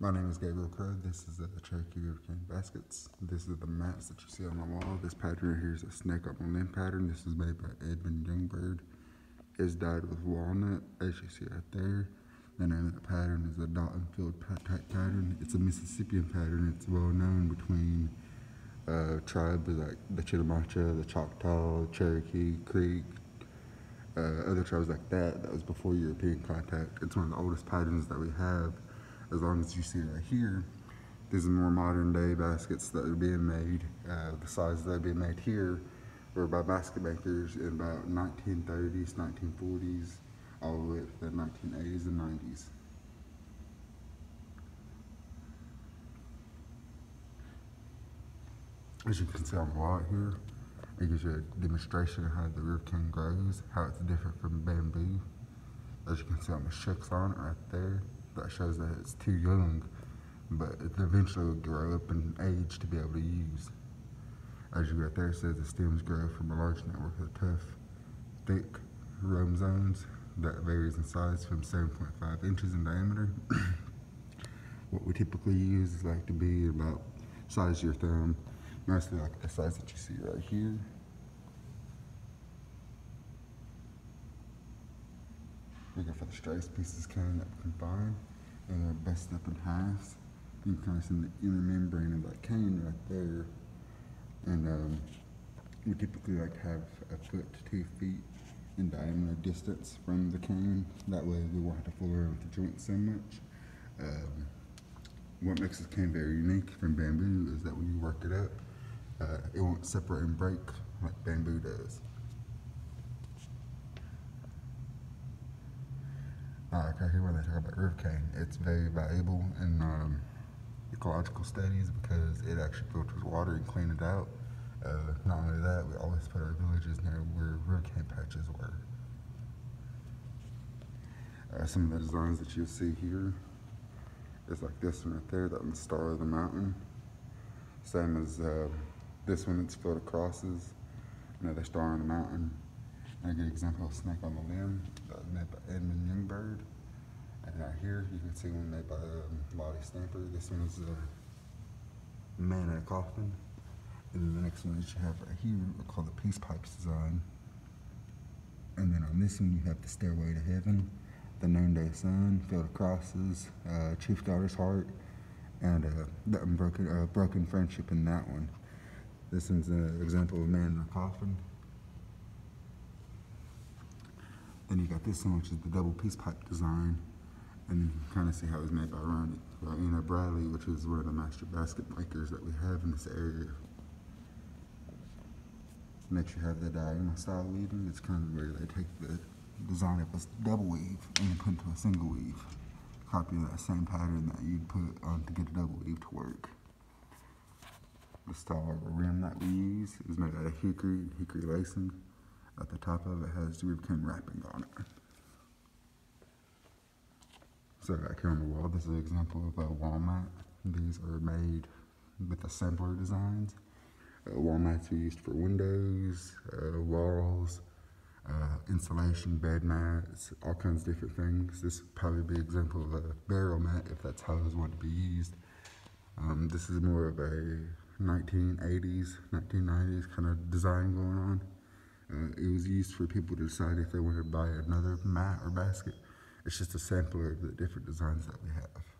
My name is Gabriel Crow. This is the Cherokee River Baskets. This is the mats that you see on the wall. This pattern right here is a snake up on limb pattern. This is made by Edmund Youngbird. It's dyed with walnut, as you see right there. The name of the pattern is a dot and Field type pattern. It's a Mississippian pattern. It's well known between uh, tribes like the Chitimacha, the Choctaw, Cherokee, Creek, uh, other tribes like that. That was before European contact. It's one of the oldest patterns that we have as long as you see right here, these are more modern day baskets that are being made. Uh, the sizes that are being made here were by basket makers in about 1930s, 1940s, all the way to the 1980s and 90s. As you can see on the wall here, it gives you a demonstration of how the river cane grows, how it's different from bamboo. As you can see on the shooks on it right there that shows that it's too young, but it eventually will grow up in age to be able to use. As you right there, says the stems grow from a large network of tough, thick rhizomes that varies in size from 7.5 inches in diameter. what we typically use is like to be about size of your thumb, mostly like the size that you see right here. Looking for the straightest pieces cane that we can find and they're best up in halves. Of see the inner membrane of that cane right there. And um, we typically like to have a foot to two feet in diameter distance from the cane. That way we won't have to fool around with the joint so much. Um, what makes this cane very unique from bamboo is that when you work it up, uh, it won't separate and break like bamboo does. Uh, here when they talk about river cane, it's very valuable in um, ecological studies because it actually filters water and cleans it out. Uh, not only that, we always put our villages near where river cane patches were. Uh, some of the designs that you'll see here is like this one right there, that one's Star of the Mountain. Same as uh, this one, it's filled of crosses, another star on the mountain. Example of snake on the limb, uh, made by Edmund Youngbird. And right here, you can see one made by um, Lottie Stamper. This one is a man in a coffin. And then the next one that you have right here called the Peace Pipes design. And then on this one, you have the Stairway to Heaven, the Noonday Sun, Field of Crosses, uh, Chief Daughter's Heart, and uh, the Broken, uh, Broken Friendship in that one. This one's an example of man in a coffin. Then you got this one, which is the double peace pipe design. And you can kind of see how it was made by Ronnie, by Ina Bradley, which is one of the master basket makers that we have in this area. Next you have the diagonal style weaving. It's kind of where they take the design of a double weave and put into a single weave. Copy that same pattern that you'd put on to get a double weave to work. The style of rim that we use is made out of hickory and hickory lacing. At the top of it has cane wrapping on it. So back here on the wall, this is an example of a wall mat. These are made with assembler designs. Uh, wall mats are used for windows, uh, walls, uh, insulation, bed mats, all kinds of different things. This would probably be an example of a barrel mat if that's how was wanted to be used. Um, this is more of a 1980s, 1990s kind of design going on. Uh, it was used for people to decide if they wanted to buy another mat or basket. It's just a sampler of the different designs that we have.